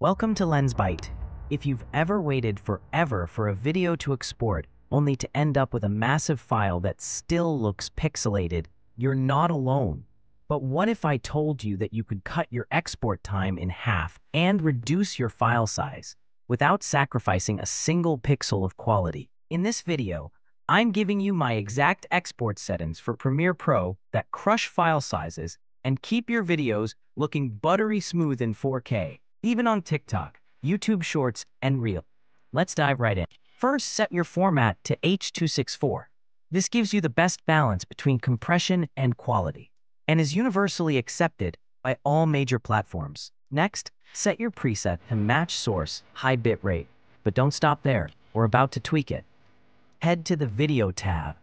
Welcome to LensByte. If you've ever waited forever for a video to export, only to end up with a massive file that still looks pixelated, you're not alone. But what if I told you that you could cut your export time in half and reduce your file size without sacrificing a single pixel of quality? In this video, I'm giving you my exact export settings for Premiere Pro that crush file sizes and keep your videos looking buttery smooth in 4K, even on TikTok, YouTube Shorts, and Reel. Let's dive right in. First, set your format to H.264. This gives you the best balance between compression and quality, and is universally accepted by all major platforms. Next, set your preset to match source high bitrate, but don't stop there. We're about to tweak it. Head to the Video tab.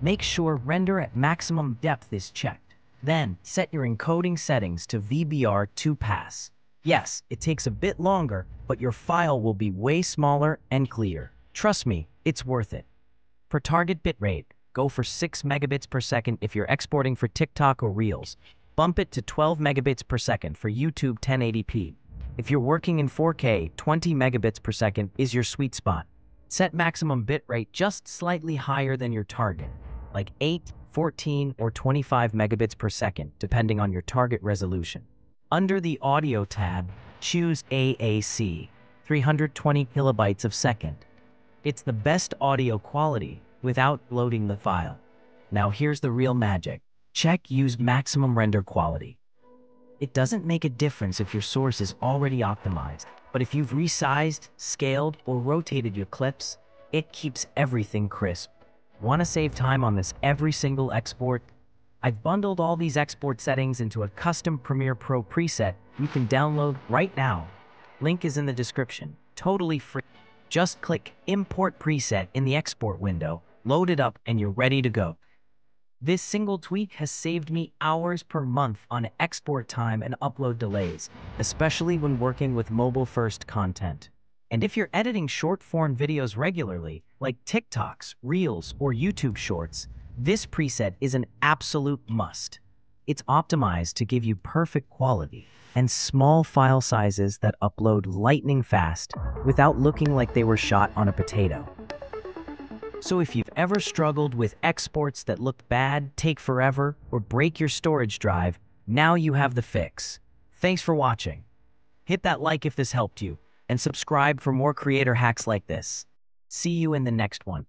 Make sure Render at Maximum Depth is checked. Then, set your encoding settings to VBR2 pass. Yes, it takes a bit longer, but your file will be way smaller and clear. Trust me, it's worth it. For target bitrate, go for 6 megabits per second if you're exporting for TikTok or Reels. Bump it to 12 megabits per second for YouTube 1080p. If you're working in 4K, 20 megabits per second is your sweet spot. Set maximum bitrate just slightly higher than your target, like 8, 14, or 25 megabits per second, depending on your target resolution. Under the Audio tab, choose AAC, 320 kilobytes of second. It's the best audio quality without loading the file. Now here's the real magic. Check Use Maximum Render Quality. It doesn't make a difference if your source is already optimized, but if you've resized, scaled, or rotated your clips, it keeps everything crisp. Want to save time on this every single export? I've bundled all these export settings into a custom Premiere Pro preset you can download right now. Link is in the description. Totally free. Just click Import Preset in the export window, load it up, and you're ready to go. This single tweak has saved me hours per month on export time and upload delays, especially when working with mobile-first content. And if you're editing short-form videos regularly, like TikToks, Reels, or YouTube Shorts, this preset is an absolute must. It's optimized to give you perfect quality and small file sizes that upload lightning fast without looking like they were shot on a potato. So if you've ever struggled with exports that look bad, take forever, or break your storage drive, now you have the fix. Thanks for watching. Hit that like if this helped you, and subscribe for more creator hacks like this. See you in the next one.